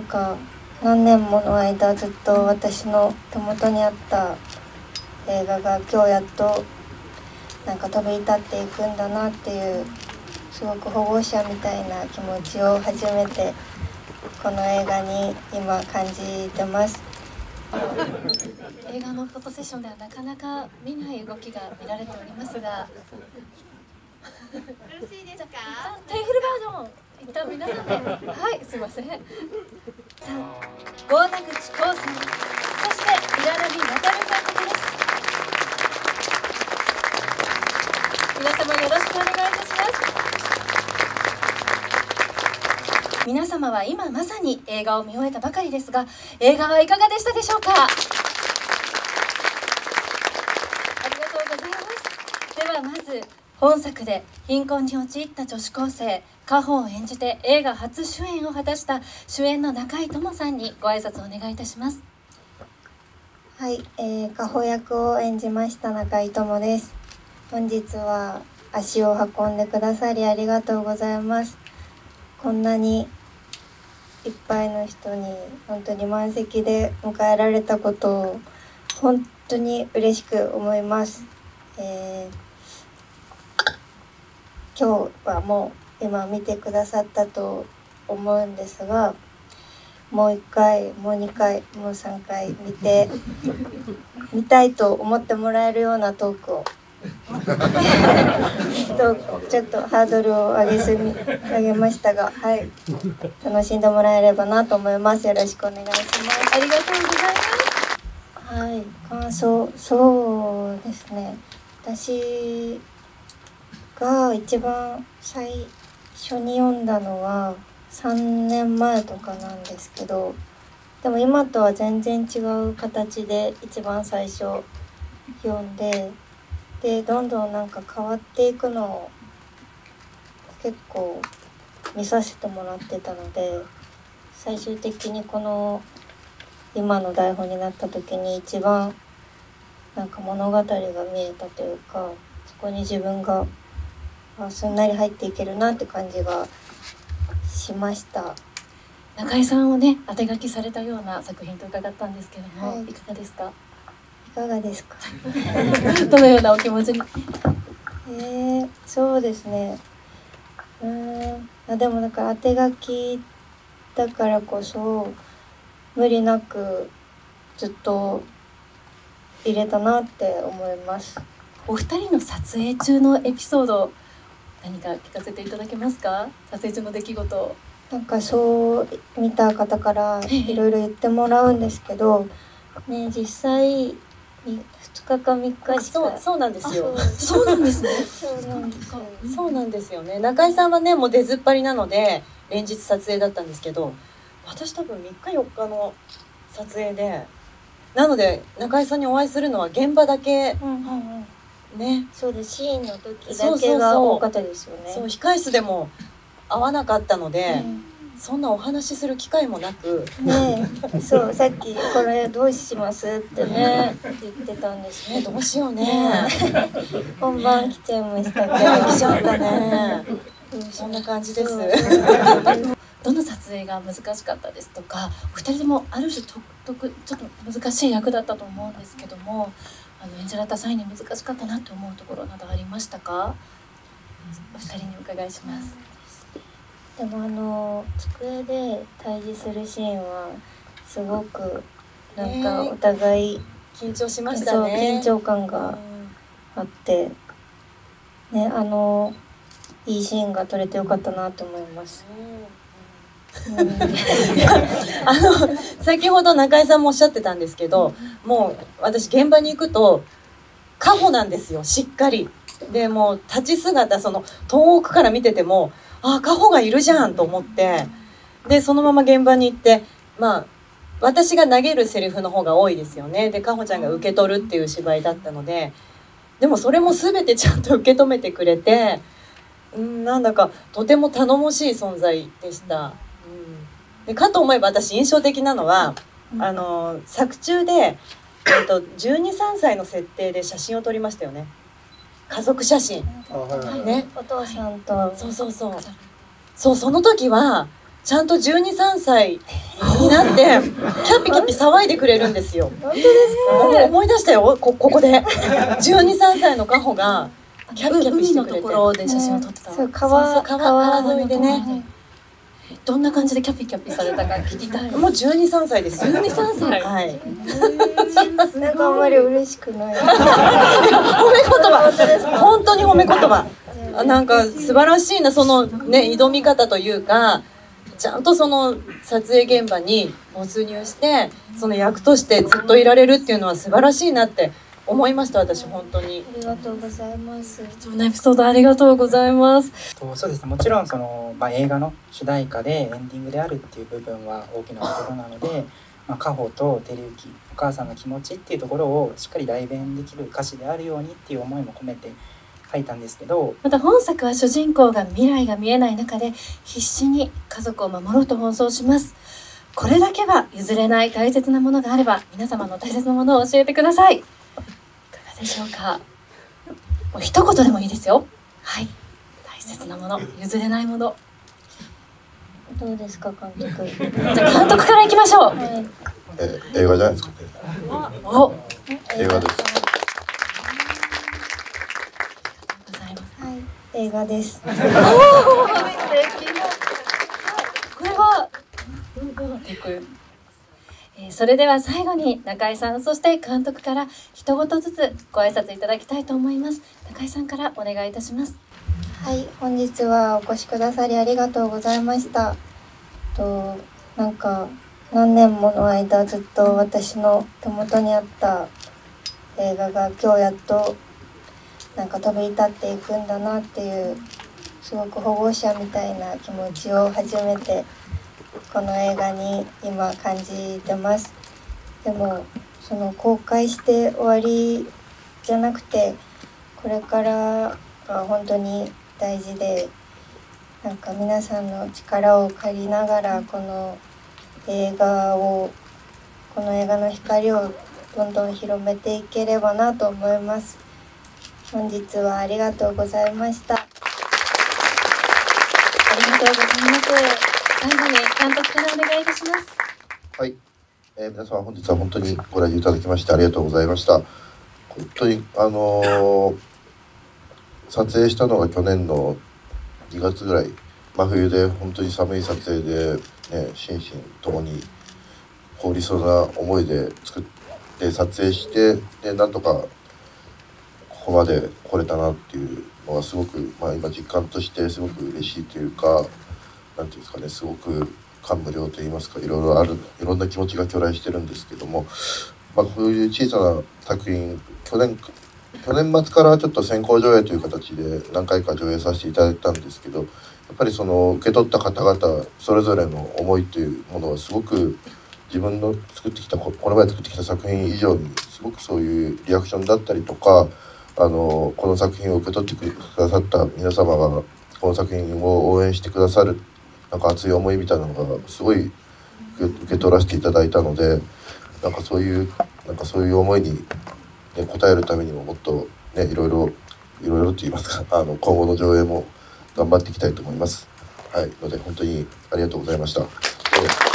なんか何年もの間ずっと私の手元にあった映画が今日やっとなんか飛び立っていくんだなっていうすごく保護者みたいな気持ちを初めてこの映画に今感じてます。映画のフォトセッションではなかなか見ない動きが見られておりますが。よろしいですか？テーブルバージョン一旦皆さんではいすいませんさあ郷田口浩さんそして平波渡監督です皆様よろしくお願いいたします皆様は今まさに映画を見終えたばかりですが映画はいかがでしたでしょうかありがとうございますではまず本作で貧困に陥った女子高生カホを演じて映画初主演を果たした主演の中井智さんにご挨拶をお願いいたします。はい、えー、カホ役を演じました中井智です。本日は足を運んでくださりありがとうございます。こんなにいっぱいの人に本当に満席で迎えられたことを本当に嬉しく思います、えー今日はもう今見てくださったと思うんですがもう1回もう2回もう3回見て 見たいと思ってもらえるようなトークを。と ちょっとハードルを上げすぎ上げましたがはい。楽しんでもらえればなと思います。よろしくお願いします。ありがとうございます。はい。感想そうですね。私が一番最初に読んだのは3年前とかなんですけどでも今とは全然違う形で一番最初読んででどんどんなんか変わっていくのを結構見させてもらってたので最終的にこの今の台本になった時に一番なんか物語が見えたというかそこに自分があすんなり入っていけるなって感じがしました。中井さんをね当て書きされたような作品と伺ったんですけども、はい。い、かがですかいかがですか？どのようなお気持ちに？えー、そうですね。うーん。あでもなんか当て書きだからこそ無理なくずっと入れたなって思います。お二人の撮影中のエピソード何か聞かせていただけますか？撮影中の出来事。をなんかそう見た方からええいろいろ言ってもらうんですけど、ね、実際2日か3日しかそうそうなんですよ。そう。なんですね。そうなんですよね。そうなんですよね。中井さんはねもう出ずっぱりなので連日撮影だったんですけど、私多分3日4日の撮影で、なので中井さんにお会いするのは現場だけね。そうですシーンの時だけが多かったですよね。そう控室でも会わなかったので、うんそんなお話しする機会もなく、ねえそうさっきこれどうしますってね言ってたんですねけどどうしようね。本番来ちゃいましたけどいや来ちゃったね。うんそんな感じです。どの撮影が難しかったですとかお二人ともある種独特ちょっと難しい役だったと思うんですけどもあの演じられた際に難しかったなと思うところなどありましたか？お二人にお伺いします。でもあの机で対峙するシーンはすごくなんかお互い、緊張しましたね。緊張感があって。ねあのいいシーンが撮れてよかったなと思います。うん あの先ほど中井さんもおっしゃってたんですけどもう私現場に行くとカホなんですよしっかり。でもう立ち姿その遠くから見ててもああカホがいるじゃんと思って。でそのまま現場に行ってまあ私が投げるセリフの方が多いですよね。でカホちゃんが受け取るっていう芝居だったので。でもそれも全てちゃんと受け止めてくれてうんなんだかとても頼もしい存在でした。うん、でかと思えば私印象的なのは、あの作中で、えっと12、3歳の設定で写真を撮りましたよね。家族写真。ね。お父さんと。そうそうそう。そうその時はちゃんと123歳になってキャピキャピ騒いでくれるんですよ。本当ですか？思い出したよ。こここで。123歳のカホがキャピキャピしてくれて海のところで写真を撮ってた、そう川そうそう川川沿いで。ね。えどんな感じでキャピキャピされたか聞きたい。もう123歳ですよ。12 3歳。はい。なんかあんまり嬉しくない。褒め言葉。本当に褒め言葉。あなんか素晴らしいなそのね挑み方というかちゃんとその撮影現場に没入してその役としてずっといられるっていうのは素晴らしいなって思いました私本当に。ありがとうございます。貴重なエピソードありがとうございます。とそうですねもちろんその、まあ、映画の主題歌でエンディングであるっていう部分は大きなところなので、まあ、家宝と照之お母さんの気持ちっていうところをしっかり代弁できる歌詞であるようにっていう思いも込めて書いたんですけどまた本作は主人公が未来が見えない中で必死に家族を守ろうと奔走します。これだけは譲れない大切なものがあれば皆様の大切なものを教えてくださいでしょうか。もう一言でもいいですよ。はい。大切なもの。譲れないもの。どうですか監督。じゃあ監督からいきましょう。はい。え映画じゃないですか？ね。お。映画です。ございます。はい映画です。これはえーそれでは最後に中井さんそして監督から一言ずつご挨拶いただきたいと思います中井さんからお願いいたしますはい、本日はお越しくださりありがとうございました。となんか何年もの間ずっと私の手元にあった映画が今日やっとなんか飛び立っていくんだなっていうすごく保護者みたいな気持ちを初めてこの映画に今感じてます。でもその公開して終わりじゃなくてこれからが本当に大事でなんか皆さんの力を借りながらこの映画をこの映画の光をどんどん広めていければなと思います。本日はありがとうございました。ありがとうございます。最後に監督からお願いいたします。はい、えー皆様本日は本当にご来場いただきましてありがとうございました。本当にあのー撮影したのが去年の2月ぐらい。真冬で本当に寒い撮影で、ね、心身ともに凍りそうな思いで作って撮影してでなんとかここまで来れたなっていうのがすごく、まあ、今実感としてすごく嬉しいというかなんていうんですかねすごく感無量と言いますかいろいろあるいろんな気持ちが去来してるんですけども、まあ、こういう小さな作品去年去年末からちょっと先行上映という形で何回か上映させていただいたんですけどやっぱりその受け取った方々それぞれの思いというものはすごく自分の作ってきたこの前作ってきた作品以上にすごくそういうリアクションだったりとかあのこの作品を受け取ってくださった皆様がこの作品を応援してくださるなんか熱い思いみたいなのがすごい受け取らせていただいたのでなんかそういうなんかそういう思いに、ね、応えるためにももっとねいろいろいろいろと言いますかあの今後の上映も頑張っていきたいと思います。はい、ので本当にありがとうございました。